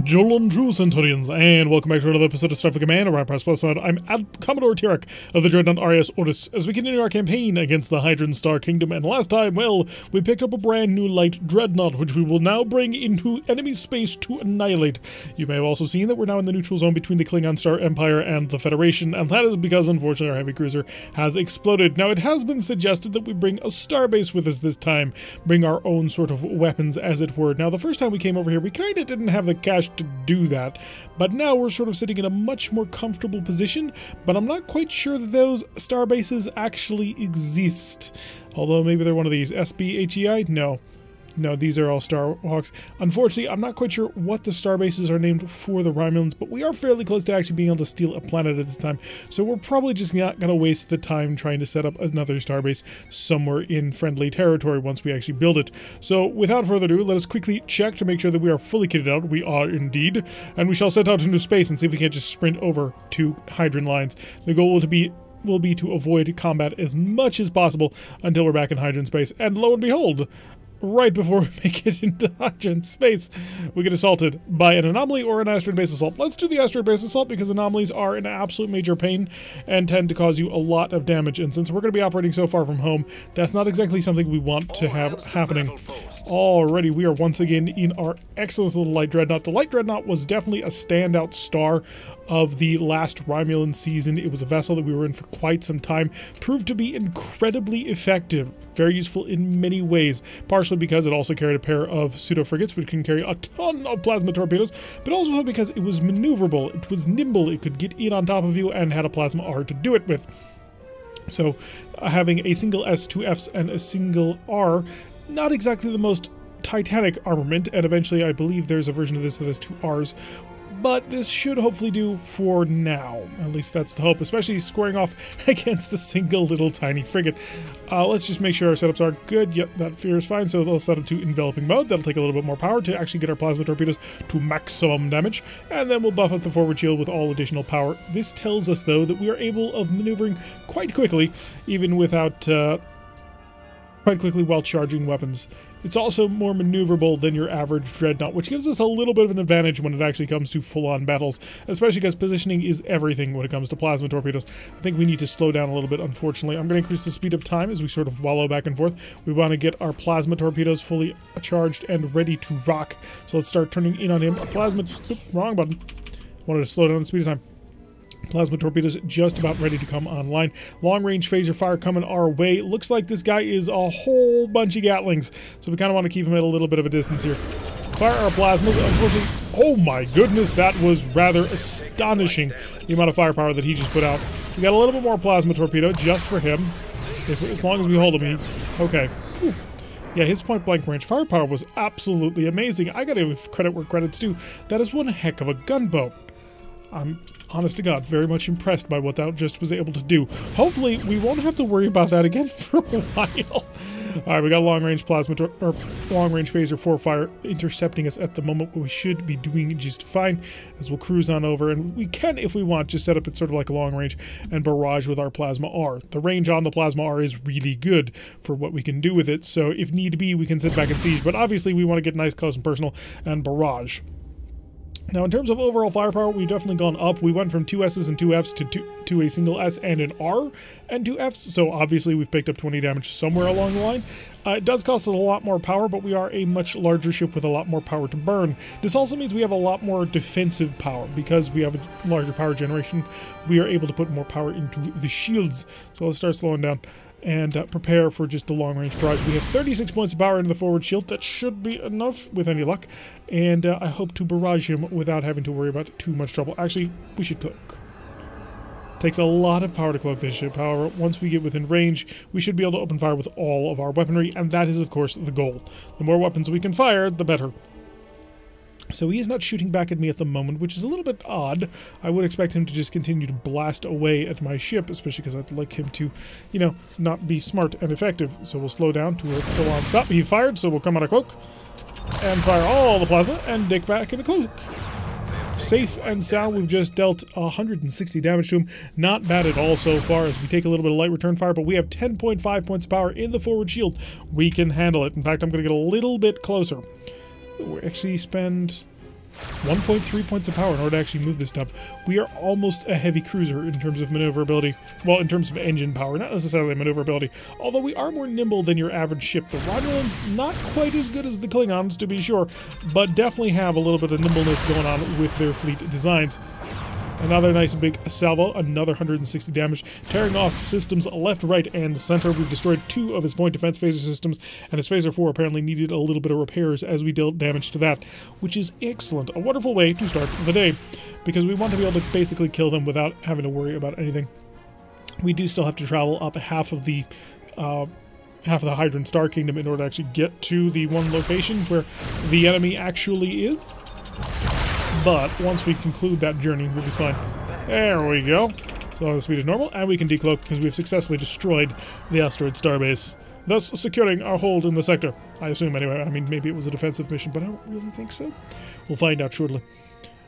Jolan Tru Centurions, and welcome back to another episode of Starfleet Command, Orion Pirates Plus Mode. I'm Ad Commodore Tirak of the Dreadnought Arias Otis as we continue our campaign against the Hydran Star Kingdom, and last time, well, we picked up a brand new light Dreadnought, which we will now bring into enemy space to annihilate. You may have also seen that we're now in the neutral zone between the Klingon Star Empire and the Federation, and that is because, unfortunately, our heavy cruiser has exploded. Now, it has been suggested that we bring a starbase with us this time, bring our own sort of weapons, as it were. Now, the first time we came over here, we kind of didn't have the cash to do that. But now we're sort of sitting in a much more comfortable position, but I'm not quite sure that those star bases actually exist. Although maybe they're one of these. SBHEI? No. No, these are all Starhawks. Unfortunately, I'm not quite sure what the star bases are named for the Romulans, but we are fairly close to actually being able to steal a planet at this time. So we're probably just not going to waste the time trying to set up another starbase somewhere in friendly territory once we actually build it. So without further ado, let us quickly check to make sure that we are fully kitted out. We are indeed. And we shall set out into space and see if we can't just sprint over to Hydran lines. The goal will be will be to avoid combat as much as possible until we're back in Hydran space. And lo and behold, right before we make it into Hydran space, we get assaulted by an anomaly or an asteroid base assault. Let's do the asteroid base assault because anomalies are an absolute major pain and tend to cause you a lot of damage. And since we're going to be operating so far from home, that's not exactly something we want to have happening. Already, we are once again in our excellent little Light Dreadnought. The Light Dreadnought was definitely a standout star of the last Romulan season. It was a vessel that we were in for quite some time. Proved to be incredibly effective. Very useful in many ways. Partially because it also carried a pair of pseudo frigates, which can carry a ton of plasma torpedoes, but also because it was maneuverable. It was nimble. It could get in on top of you and had a plasma R to do it with. So uh, having a single S, two Fs, and a single R not exactly the most titanic armament, and eventually I believe there's a version of this that has two Rs, but this should hopefully do for now. At least that's the hope, especially squaring off against a single little tiny frigate. Uh, let's just make sure our setups are good. Yep, that fear is fine. So they'll set up to enveloping mode. That'll take a little bit more power to actually get our plasma torpedoes to maximum damage. And then we'll buff up the forward shield with all additional power. This tells us, though, that we are able of maneuvering quite quickly, even without... Uh, quite quickly while charging weapons. It's also more maneuverable than your average Dreadnought, which gives us a little bit of an advantage when it actually comes to full-on battles, especially because positioning is everything when it comes to plasma torpedoes. I think we need to slow down a little bit, unfortunately. I'm going to increase the speed of time as we sort of wallow back and forth. We want to get our plasma torpedoes fully charged and ready to rock. So let's start turning in on him. A Plasma... wrong button. Wanted to slow down the speed of time. Plasma torpedoes just about ready to come online. Long range phaser fire coming our way. Looks like this guy is a whole bunch of Gatlings, so we kind of want to keep him at a little bit of a distance here. Fire our plasmas. Unfortunately, oh my goodness, that was rather astonishing, the amount of firepower that he just put out. We got a little bit more plasma torpedo just for him. If, as long as we hold him, he... Okay. Whew. Yeah, his point blank range firepower was absolutely amazing. I gotta give credit where credit's due. That is one heck of a gunboat. I'm honest to God, very much impressed by what that just was able to do. Hopefully, we won't have to worry about that again for a while. All right, we got long-range plasma or long-range phaser four fire intercepting us at the moment, we should be doing just fine as we'll cruise on over. And we can, if we want, just set up it sort of like a long range and barrage with our plasma R. The range on the plasma R is really good for what we can do with it. So if need be, we can sit back and siege. But obviously, we want to get nice, close, and personal and barrage. Now, in terms of overall firepower, we've definitely gone up. We went from two S's and two F's to, two, to a single S and an R and two F's, so obviously we've picked up 20 damage somewhere along the line. Uh, it does cost us a lot more power, but we are a much larger ship with a lot more power to burn. This also means we have a lot more defensive power. Because we have a larger power generation, we are able to put more power into the shields. So let's start slowing down and uh, prepare for just the long range barrage. We have 36 points of power into the forward shield. That should be enough with any luck. And uh, I hope to barrage him without having to worry about too much trouble. Actually, we should cloak. Takes a lot of power to cloak this ship. However, once we get within range, we should be able to open fire with all of our weaponry, and that is, of course, the goal. The more weapons we can fire, the better. So he is not shooting back at me at the moment, which is a little bit odd. I would expect him to just continue to blast away at my ship, especially because I'd like him to, you know, not be smart and effective. So we'll slow down to a full-on stop. He fired, so we'll come out of cloak and fire all the plasma and dig back into cloak. Safe and sound, we've just dealt 160 damage to him. Not bad at all so far as we take a little bit of light return fire, but we have 10.5 points of power in the forward shield. We can handle it. In fact, I'm going to get a little bit closer actually spend 1.3 points of power in order to actually move this stuff. We are almost a heavy cruiser in terms of maneuverability. Well, in terms of engine power, not necessarily maneuverability. Although we are more nimble than your average ship. The Romulans, not quite as good as the Klingons, to be sure, but definitely have a little bit of nimbleness going on with their fleet designs. Another nice big salvo, another 160 damage, tearing off systems left, right, and center. We've destroyed two of his point defense phaser systems, and his phaser 4 apparently needed a little bit of repairs as we dealt damage to that, which is excellent. A wonderful way to start the day, because we want to be able to basically kill them without having to worry about anything. We do still have to travel up half of the uh, half of the Hydran Star Kingdom in order to actually get to the one location where the enemy actually is. But once we conclude that journey, we'll be fine. There we go. So the speed is normal, and we can decloak because we've successfully destroyed the asteroid starbase, thus securing our hold in the sector. I assume, anyway. I mean, maybe it was a defensive mission, but I don't really think so. We'll find out shortly.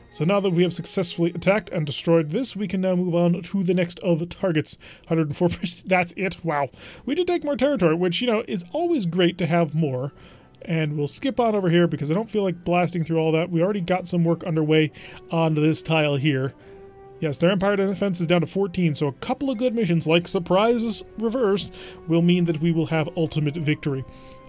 So now that we have successfully attacked and destroyed this, we can now move on to the next of targets. 104%. That's it. Wow. We did take more territory, which, you know, is always great to have more. And we'll skip on over here because I don't feel like blasting through all that. We already got some work underway on this tile here. Yes, their Empire Defense is down to 14, so a couple of good missions, like Surprises Reversed, will mean that we will have ultimate victory.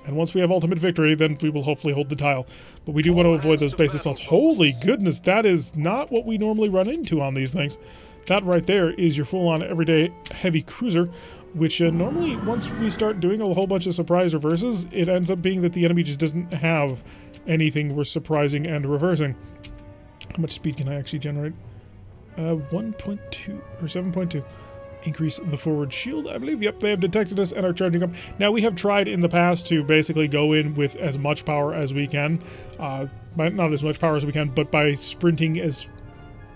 And once we have ultimate victory, then we will hopefully hold the tile. But we do want to avoid those base assaults. Holy goodness, that is not what we normally run into on these things. That right there is your full-on everyday heavy cruiser which uh, normally once we start doing a whole bunch of surprise reverses, it ends up being that the enemy just doesn't have anything worth surprising and reversing. How much speed can I actually generate? Uh, 1.2 or 7.2. Increase the forward shield, I believe. Yep, they have detected us and are charging up. Now, we have tried in the past to basically go in with as much power as we can. Uh, not as much power as we can, but by sprinting as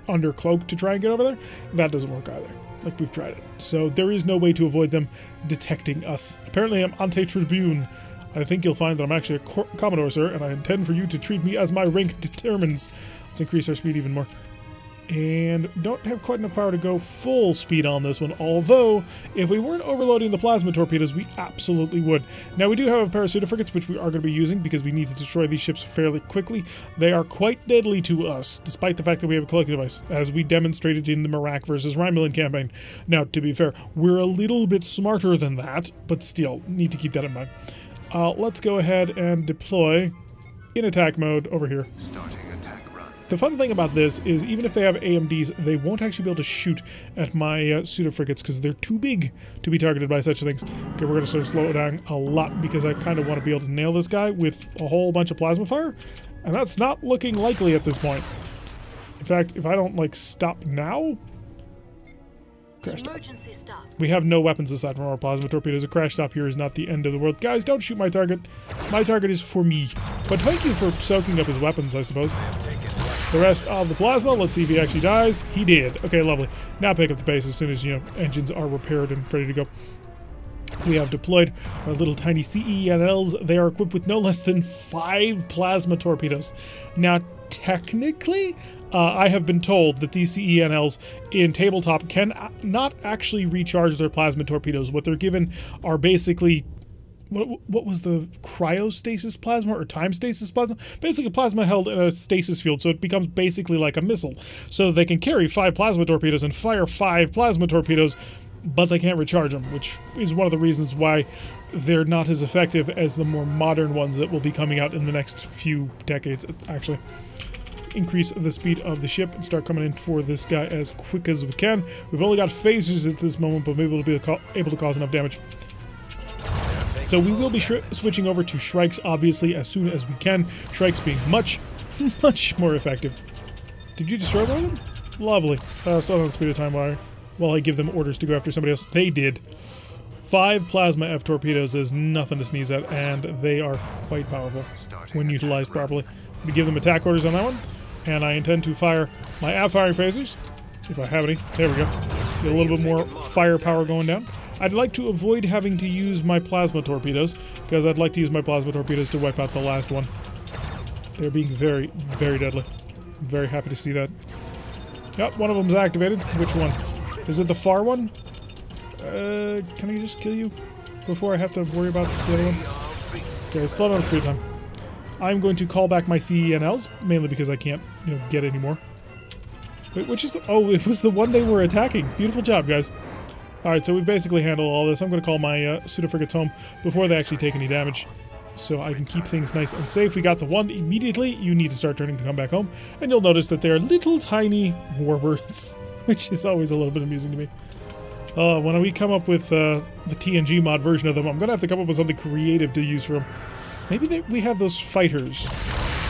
under cloak to try and get over there. That doesn't work either. Like we've tried it. So there is no way to avoid them detecting us. Apparently I'm Ante Tribune. I think you'll find that I'm actually a Commodore, sir, and I intend for you to treat me as my rank determines. Let's increase our speed even more and don't have quite enough power to go full speed on this one, although if we weren't overloading the plasma torpedoes, we absolutely would. Now, we do have a pair of frigates, which we are going to be using because we need to destroy these ships fairly quickly. They are quite deadly to us, despite the fact that we have a cloaking device, as we demonstrated in the Mirak versus Romulan campaign. Now, to be fair, we're a little bit smarter than that, but still, need to keep that in mind. Uh, let's go ahead and deploy in attack mode over here. Starting. The fun thing about this is even if they have AMDs, they won't actually be able to shoot at my uh, pseudo frigates because they're too big to be targeted by such things. Okay, we're going to sort of slow it down a lot because I kind of want to be able to nail this guy with a whole bunch of plasma fire, and that's not looking likely at this point. In fact, if I don't, like, stop now... Crash stop. stop. We have no weapons aside from our plasma torpedoes. A crash stop here is not the end of the world. Guys, don't shoot my target. My target is for me. But thank you for soaking up his weapons, I suppose the rest of the plasma. Let's see if he actually dies. He did. Okay, lovely. Now pick up the base as soon as, you know, engines are repaired and ready to go. We have deployed our little tiny CENLs. They are equipped with no less than five plasma torpedoes. Now, technically, uh, I have been told that these CENLs in tabletop can not actually recharge their plasma torpedoes. What they're given are basically what, what was the cryostasis plasma or time stasis plasma? Basically, a plasma held in a stasis field, so it becomes basically like a missile. So they can carry five plasma torpedoes and fire five plasma torpedoes, but they can't recharge them, which is one of the reasons why they're not as effective as the more modern ones that will be coming out in the next few decades, actually. Let's increase the speed of the ship and start coming in for this guy as quick as we can. We've only got phasers at this moment, but maybe we'll be able to cause enough damage. So we will be switching over to Shrikes, obviously, as soon as we can. Shrikes being much, much more effective. Did you destroy one of them? Lovely. Uh, slow down speed of time wire while I give them orders to go after somebody else. They did. Five Plasma F torpedoes is nothing to sneeze at, and they are quite powerful when utilized properly. We give them attack orders on that one, and I intend to fire my ab-firing phasers, if I have any. There we go. Get a little bit more firepower going down. I'd like to avoid having to use my plasma torpedoes, because I'd like to use my plasma torpedoes to wipe out the last one. They're being very, very deadly. I'm very happy to see that. Yep, one of them's activated. Which one? Is it the far one? Uh, can I just kill you before I have to worry about the other one? Okay, slow down speed time. I'm going to call back my CENLs, mainly because I can't, you know, get any more. Wait, which is the, oh, it was the one they were attacking. Beautiful job, guys. Alright, so we've basically handled all this. I'm going to call my uh, pseudo-frigates home before they actually take any damage. So I can keep things nice and safe. We got the one immediately. You need to start turning to come back home. And you'll notice that they're little tiny warbirds, which is always a little bit amusing to me. Uh, when we come up with uh, the TNG mod version of them, I'm going to have to come up with something creative to use for them. Maybe they, we have those fighters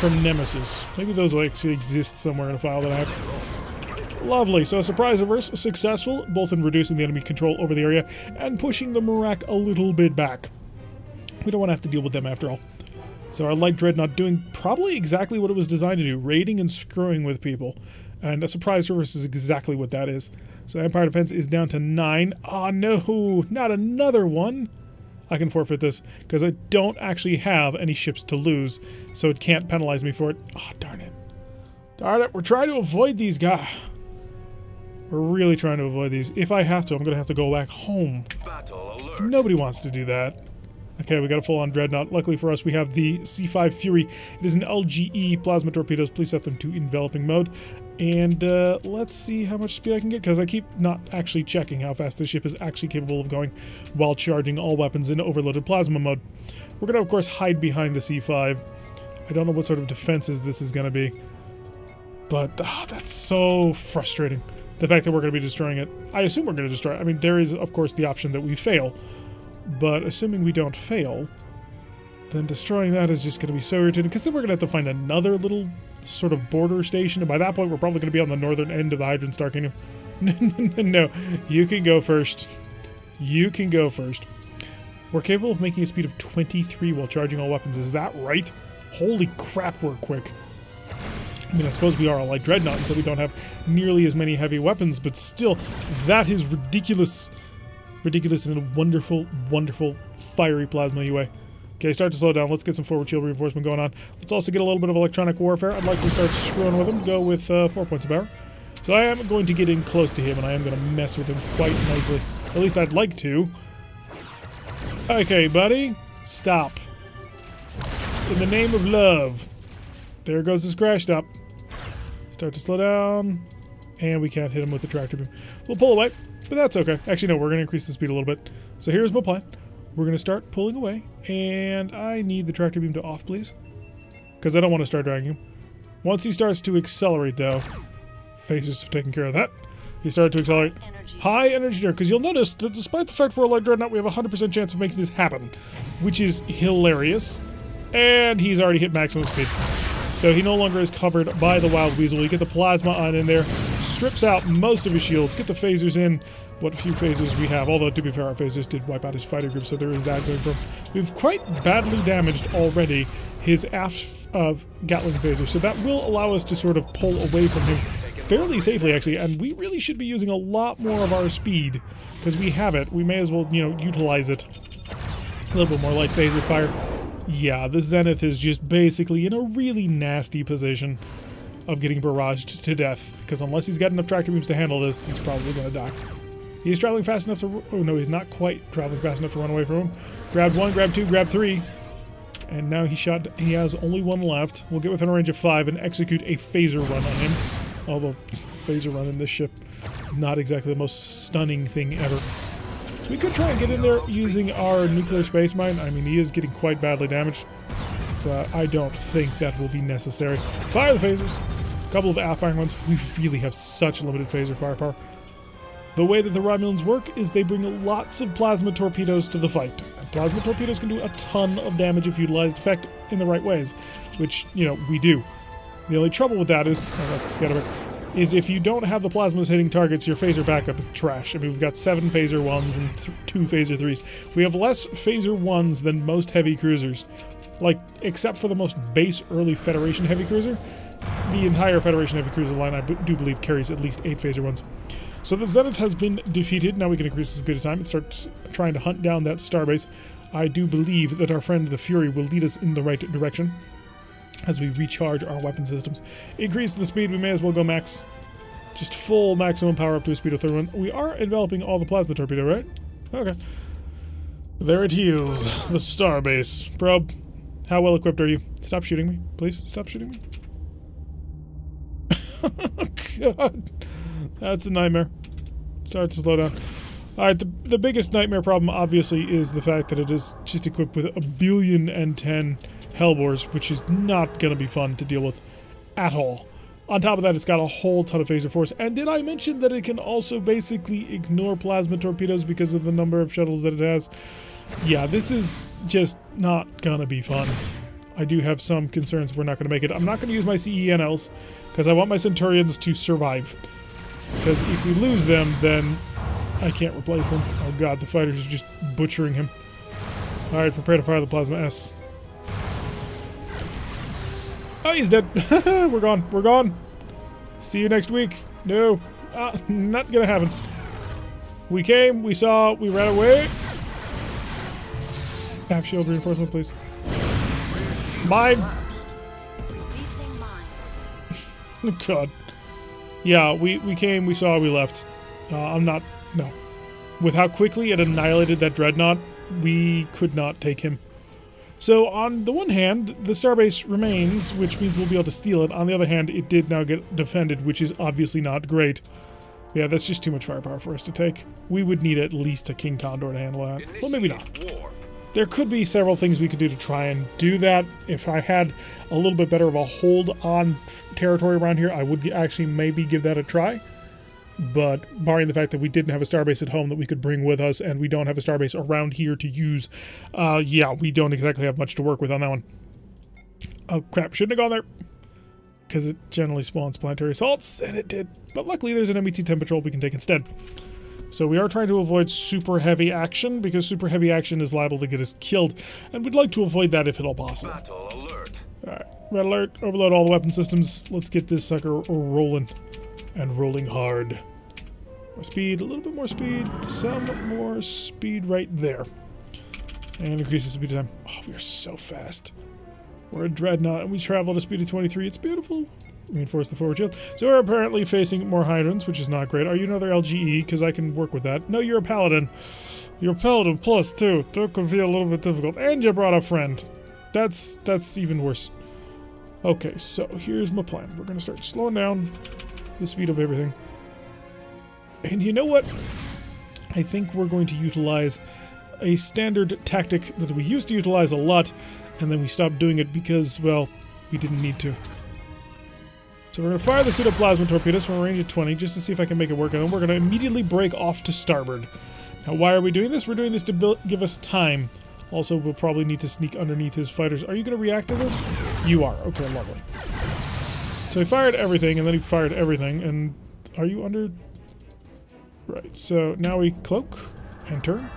from Nemesis. Maybe those actually exist somewhere in a file that I have. Lovely. So surprise reverse successful, both in reducing the enemy control over the area and pushing the Mirak a little bit back. We don't want to have to deal with them after all. So our light dreadnought doing probably exactly what it was designed to do, raiding and screwing with people. And a surprise reverse is exactly what that is. So Empire Defense is down to 9. Ah, oh, no, not another one. I can forfeit this because I don't actually have any ships to lose, so it can't penalize me for it. Oh, darn it. Darn it, we're trying to avoid these guys. We're really trying to avoid these. If I have to, I'm going to have to go back home. Nobody wants to do that. Okay, we got a full-on Dreadnought. Luckily for us, we have the C5 Fury. It is an LGE plasma torpedoes. Please set them to enveloping mode. And uh, let's see how much speed I can get, because I keep not actually checking how fast this ship is actually capable of going while charging all weapons in overloaded plasma mode. We're going to, of course, hide behind the C5. I don't know what sort of defenses this is going to be. But oh, that's so frustrating. The fact that we're going to be destroying it. I assume we're going to destroy it. I mean, there is, of course, the option that we fail. But assuming we don't fail, then destroying that is just going to be so irritating. Because then we're going to have to find another little sort of border station. And by that point, we're probably going to be on the northern end of the Hydran Star Kingdom. no, no, no. You can go first. You can go first. We're capable of making a speed of 23 while charging all weapons. Is that right? Holy crap, we're quick. I mean, I suppose we are light dreadnought, so we don't have nearly as many heavy weapons, but still, that is ridiculous ridiculous and a wonderful, wonderful fiery plasma UA. Okay, start to slow down. Let's get some forward shield reinforcement going on. Let's also get a little bit of electronic warfare. I'd like to start screwing with him. Go with uh, four points of power. So I am going to get in close to him, and I am going to mess with him quite nicely. At least I'd like to. Okay, buddy. Stop. In the name of love. There goes his crash stop. Start to slow down. And we can't hit him with the tractor beam. We'll pull away. But that's okay. Actually, no, we're going to increase the speed a little bit. So here's my plan. We're going to start pulling away. And I need the tractor beam to off, please. Because I don't want to start dragging him. Once he starts to accelerate, though, phasers have taken care of that. He started to accelerate. Energy. High energy because you'll notice that despite the fact we're a light dreadnought, we have a 100% chance of making this happen, which is hilarious. And he's already hit maximum speed. So he no longer is covered by the Wild Weasel. You get the Plasma on in there, strips out most of his shields, get the phasers in, what few phasers we have. Although, to be fair, our phasers did wipe out his fighter group, so there is that going for him. We've quite badly damaged already his aft of Gatling phaser, so that will allow us to sort of pull away from him fairly safely, actually, and we really should be using a lot more of our speed, because we have it. We may as well, you know, utilize it. A little bit more light phaser fire. Yeah, the Zenith is just basically in a really nasty position of getting barraged to death, because unless he's got enough tractor beams to handle this, he's probably going to die. He's traveling fast enough to... Oh, no, he's not quite traveling fast enough to run away from him. Grabbed one, grabbed two, grabbed three. And now he shot... He has only one left. We'll get within a range of five and execute a phaser run on him. Although, phaser run in this ship, not exactly the most stunning thing ever. We could try and get in there using our nuclear space mine. I mean, he is getting quite badly damaged, but I don't think that will be necessary. Fire the phasers. A couple of out-firing ones. We really have such limited phaser firepower. The way that the Romulans work is they bring lots of plasma torpedoes to the fight. Plasma torpedoes can do a ton of damage if utilized effect in the right ways, which, you know, we do. The only trouble with that is, oh, that's a is if you don't have the plasmas hitting targets, your phaser backup is trash. I mean, we've got seven phaser ones and two phaser threes. We have less phaser ones than most heavy cruisers. Like, except for the most base early Federation heavy cruiser, the entire Federation heavy cruiser line, I do believe, carries at least eight phaser ones. So the Zenith has been defeated. Now we can increase the speed of time and start trying to hunt down that starbase. I do believe that our friend the Fury will lead us in the right direction as we recharge our weapon systems. Increase the speed, we may as well go max. Just full maximum power up to a speed of 31. We are enveloping all the plasma torpedo, right? Okay. There it is, the starbase. Probe, How well equipped are you? Stop shooting me. Please, stop shooting me. Oh, God. That's a nightmare. Start to slow down. Alright, the, the biggest nightmare problem, obviously, is the fact that it is just equipped with a billion and ten Hellbores, which is not going to be fun to deal with at all. On top of that, it's got a whole ton of phaser force. And did I mention that it can also basically ignore plasma torpedoes because of the number of shuttles that it has? Yeah, this is just not gonna be fun. I do have some concerns we're not gonna make it. I'm not gonna use my CENLs because I want my Centurions to survive. Because if we lose them, then I can't replace them. Oh god, the fighters are just butchering him. Alright, prepare to fire the Plasma S. Oh, he's dead. We're gone. We're gone. See you next week. No. Uh, not gonna happen. We came, we saw, we ran away. Half shield reinforcement, please. Mine. God. Yeah, we, we came, we saw, we left. Uh, I'm not... No. With how quickly it annihilated that dreadnought, we could not take him. So on the one hand, the starbase remains, which means we'll be able to steal it. On the other hand, it did now get defended, which is obviously not great. Yeah, that's just too much firepower for us to take. We would need at least a King Condor to handle that. Well, maybe not. There could be several things we could do to try and do that. If I had a little bit better of a hold on territory around here, I would actually maybe give that a try but barring the fact that we didn't have a starbase at home that we could bring with us and we don't have a starbase around here to use, uh, yeah, we don't exactly have much to work with on that one. Oh crap, shouldn't have gone there. Because it generally spawns planetary assaults, and it did. But luckily there's an MET-10 patrol we can take instead. So we are trying to avoid super heavy action, because super heavy action is liable to get us killed, and we'd like to avoid that if at all possible. Alright, red alert, overload all the weapon systems. Let's get this sucker rolling, and rolling hard. More speed, a little bit more speed, some more speed right there. And increase the speed time. Oh, we're so fast. We're a dreadnought and we travel at a speed of 23. It's beautiful. Reinforce the forward shield. So we're apparently facing more Hydrans, which is not great. Are you another LGE? Because I can work with that. No, you're a paladin. You're a paladin two. too. That could be a little bit difficult. And you brought a friend. That's that's even worse. Okay, so here's my plan. We're gonna start slowing down the speed of everything. And you know what? I think we're going to utilize a standard tactic that we used to utilize a lot, and then we stopped doing it because, well, we didn't need to. So we're going to fire the pseudoplasma torpedoes from a range of 20 just to see if I can make it work, and then we're going to immediately break off to starboard. Now, why are we doing this? We're doing this to give us time. Also, we'll probably need to sneak underneath his fighters. Are you going to react to this? You are. Okay, lovely. So he fired everything, and then he fired everything, and are you under Right, so now we cloak and turn.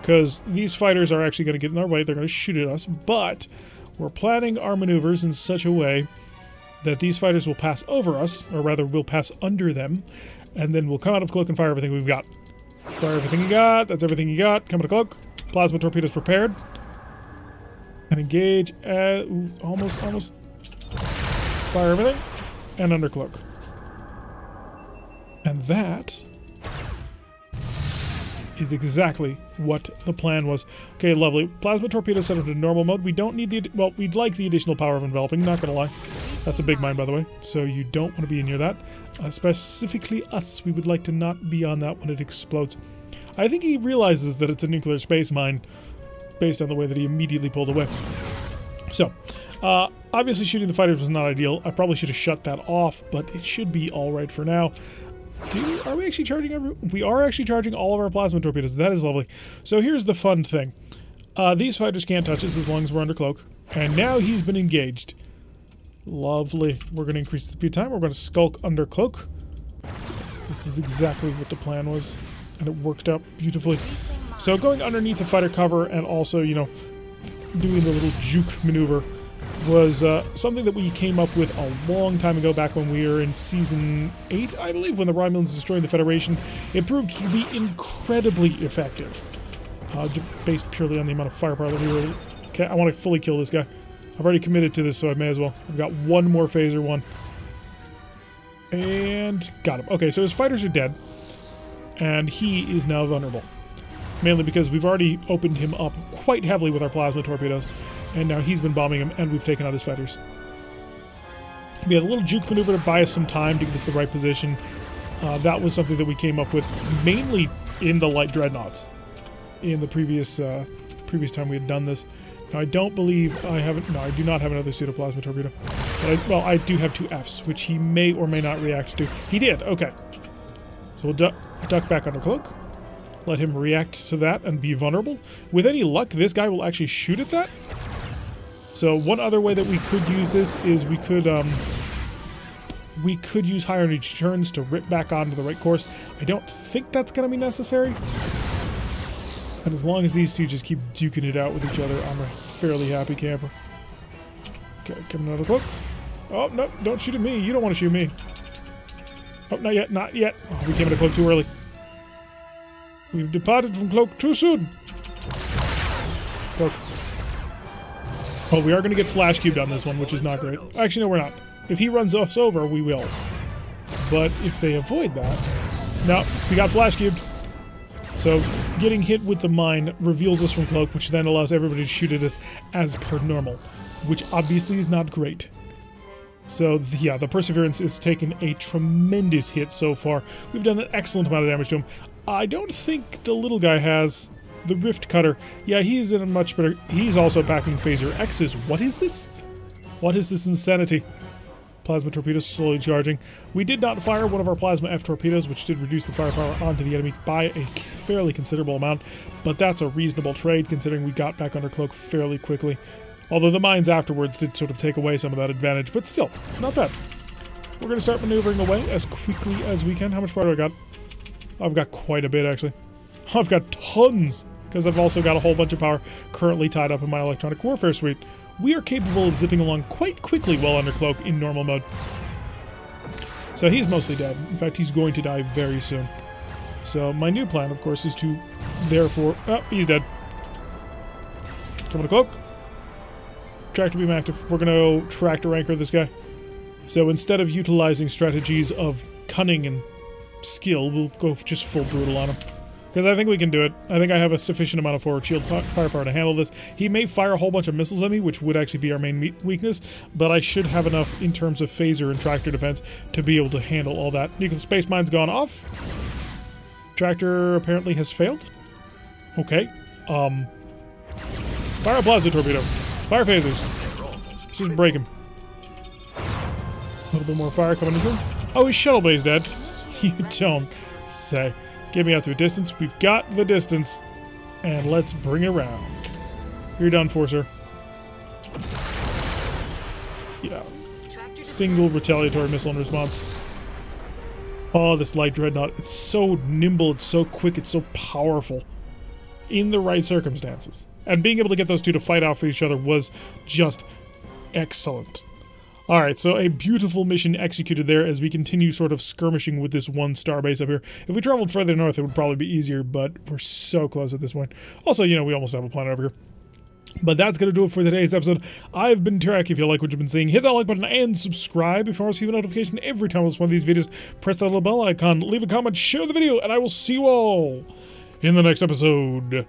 Because these fighters are actually going to get in our way. They're going to shoot at us. But we're planning our maneuvers in such a way that these fighters will pass over us, or rather, we'll pass under them. And then we'll come out of cloak and fire everything we've got. fire everything you got. That's everything you got. Come to cloak. Plasma torpedoes prepared. And engage. At, ooh, almost, almost. Fire everything. And under cloak. And that is exactly what the plan was. Okay, lovely. Plasma torpedo set into normal mode. We don't need the... Well, we'd like the additional power of enveloping, not gonna lie. That's a big mine, by the way. So you don't want to be near that. Uh, specifically us, we would like to not be on that when it explodes. I think he realizes that it's a nuclear space mine based on the way that he immediately pulled away. So, uh, obviously shooting the fighters was not ideal. I probably should have shut that off, but it should be alright for now. Do, are we actually charging every... We are actually charging all of our plasma torpedoes. That is lovely. So here's the fun thing. Uh, these fighters can't touch us as long as we're under cloak. And now he's been engaged. Lovely. We're going to increase the speed time. We're going to skulk under cloak. This, this is exactly what the plan was. And it worked out beautifully. So going underneath the fighter cover and also, you know, doing the little juke maneuver was uh, something that we came up with a long time ago, back when we were in Season 8, I believe, when the Romulans destroyed the Federation. It proved to be incredibly effective, uh, based purely on the amount of firepower that we were... Okay, I want to fully kill this guy. I've already committed to this, so I may as well. I've got one more phaser one. And got him. Okay, so his fighters are dead. And he is now vulnerable. Mainly because we've already opened him up quite heavily with our plasma torpedoes And now he's been bombing him, and we've taken out his fighters. We had a little juke maneuver to buy us some time to give us the right position. Uh, that was something that we came up with mainly in the light dreadnoughts. In the previous uh, previous time we had done this. Now I don't believe I haven't. No, I do not have another pseudoplasma torpedo. But I, well, I do have two Fs, which he may or may not react to. He did. Okay. So we'll duck, duck back under cloak. Let him react to that and be vulnerable. With any luck, this guy will actually shoot at that. So one other way that we could use this is we could um, we could use higher energy turns to rip back onto the right course. I don't think that's going to be necessary. And as long as these two just keep duking it out with each other, I'm a fairly happy camper. Okay, coming out of the book. Oh, no, don't shoot at me. You don't want to shoot me. Oh, not yet, not yet. Oh, we came into cloak too early. We've departed from cloak too soon. Cloak. Oh, we are going to get flash cubed on this one, which is not great. Actually, no, we're not. If he runs us over, we will. But if they avoid that... No, we got flash cubed. So, getting hit with the mine reveals us from cloak, which then allows everybody to shoot at us as per normal. Which obviously is not great. So, yeah, the Perseverance is taking a tremendous hit so far. We've done an excellent amount of damage to him. I don't think the little guy has. The Rift Cutter, yeah, he's in a much better... He's also packing Phaser X's. What is this? What is this insanity? Plasma torpedoes slowly charging. We did not fire one of our Plasma F torpedoes, which did reduce the firepower onto the enemy by a fairly considerable amount, but that's a reasonable trade considering we got back under cloak fairly quickly. Although the mines afterwards did sort of take away some of that advantage, but still, not bad. We're going to start maneuvering away as quickly as we can. How much power do I got? I've got quite a bit, actually. I've got tons, because I've also got a whole bunch of power currently tied up in my electronic warfare suite we are capable of zipping along quite quickly while under cloak in normal mode. So he's mostly dead. In fact, he's going to die very soon. So my new plan, of course, is to therefore... Oh, he's dead. Coming to cloak. Tractor beam active. We're going to tractor anchor this guy. So instead of utilizing strategies of cunning and skill, we'll go just full brutal on him. Because I think we can do it. I think I have a sufficient amount of forward shield firepower to handle this. He may fire a whole bunch of missiles at me, which would actually be our main weakness, but I should have enough in terms of phaser and tractor defense to be able to handle all that. Nuclear space mine's gone off. Tractor apparently has failed. Okay. Um. Fire a plasma torpedo. Fire phasers. Let's just break him. A little bit more fire coming into him. Oh, his shuttle bay's dead. You don't say. Get me out a distance. We've got the distance. And let's bring it around. You're done for, sir. Yeah. Single retaliatory missile in response. Oh, this light dreadnought. It's so nimble, it's so quick, it's so powerful. In the right circumstances. And being able to get those two to fight off each other was just excellent. Alright, so a beautiful mission executed there as we continue sort of skirmishing with this one star base up here. If we traveled further north, it would probably be easier, but we're so close at this point. Also, you know, we almost have a planet over here. But that's going to do it for today's episode. I've been Tirak. If you like what you've been seeing, hit that like button and subscribe if you receive a notification every time I post one of these videos. Press that little bell icon, leave a comment, share the video, and I will see you all in the next episode.